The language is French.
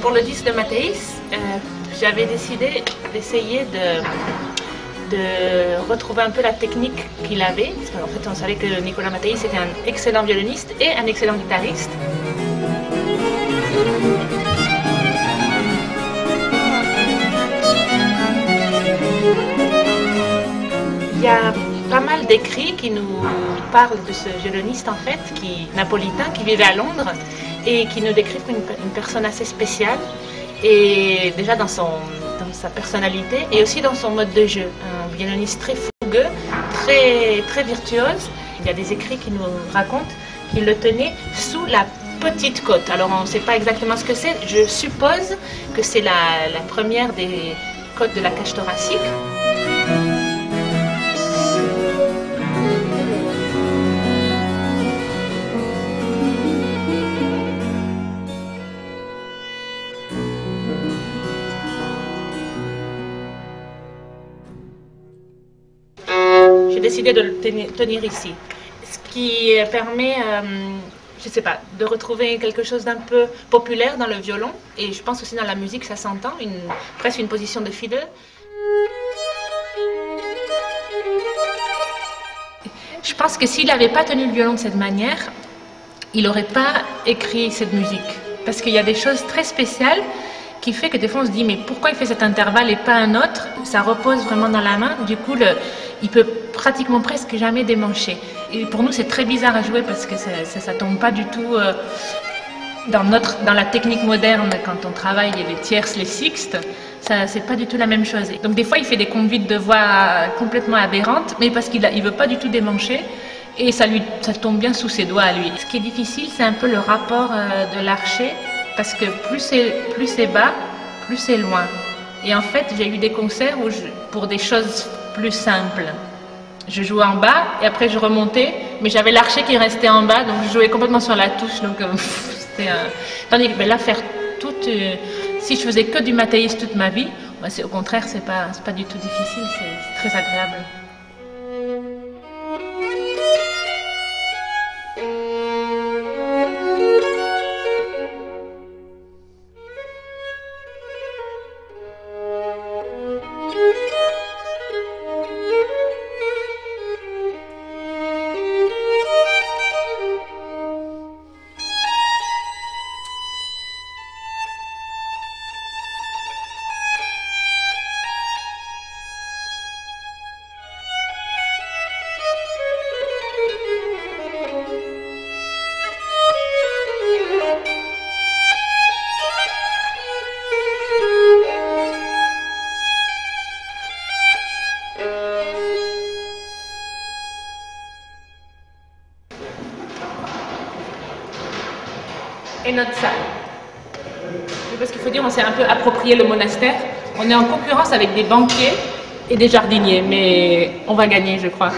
Pour le disque de Mathéis, euh, j'avais décidé d'essayer de, de retrouver un peu la technique qu'il avait. Parce qu'en fait, on savait que Nicolas Mathéis était un excellent violoniste et un excellent guitariste. Il y a pas mal d'écrits qui nous parlent de ce violoniste en fait, qui napolitain, qui vivait à Londres et qui nous décrivent une, une personne assez spéciale et déjà dans, son, dans sa personnalité et aussi dans son mode de jeu. Un violoniste très fougueux, très, très virtuose. Il y a des écrits qui nous racontent qu'il le tenait sous la petite côte. Alors on ne sait pas exactement ce que c'est. Je suppose que c'est la, la première des côtes de la cage thoracique. J'ai décidé de le tenir, ici. Ce qui permet, euh, je sais pas, de retrouver quelque chose d'un peu populaire dans le violon. Et je pense aussi dans la musique, ça s'entend, presque une position de fiddle. Je pense que s'il n'avait pas tenu le violon de cette manière, il n'aurait pas écrit cette musique. Parce qu'il y a des choses très spéciales qui fait que des fois on se dit mais pourquoi il fait cet intervalle et pas un autre? Ça repose vraiment dans la main. Du coup, le, il peut pratiquement presque jamais démancher. Et pour nous, c'est très bizarre à jouer parce que ça, ça, tombe pas du tout euh, dans notre, dans la technique moderne quand on travaille les tierces, les sixtes. Ça, c'est pas du tout la même chose. Donc des fois, il fait des conduites de voix complètement aberrantes, mais parce qu'il il veut pas du tout démancher. Et ça, lui, ça tombe bien sous ses doigts à lui. Ce qui est difficile, c'est un peu le rapport euh, de l'archer, parce que plus c'est, plus c'est bas, plus c'est loin. Et en fait, j'ai eu des concerts où pour des choses plus simples, je jouais en bas et après je remontais, mais j'avais l'archer qui restait en bas, donc je jouais complètement sur la touche. Donc euh, c'était un... Tandis que ben, là, faire toute, euh, si je faisais que du mathéis toute ma vie, ben, au contraire, c'est pas, pas du tout difficile, c'est très agréable. Et notre salle. Parce qu'il faut dire, on s'est un peu approprié le monastère. On est en concurrence avec des banquiers et des jardiniers, mais on va gagner, je crois.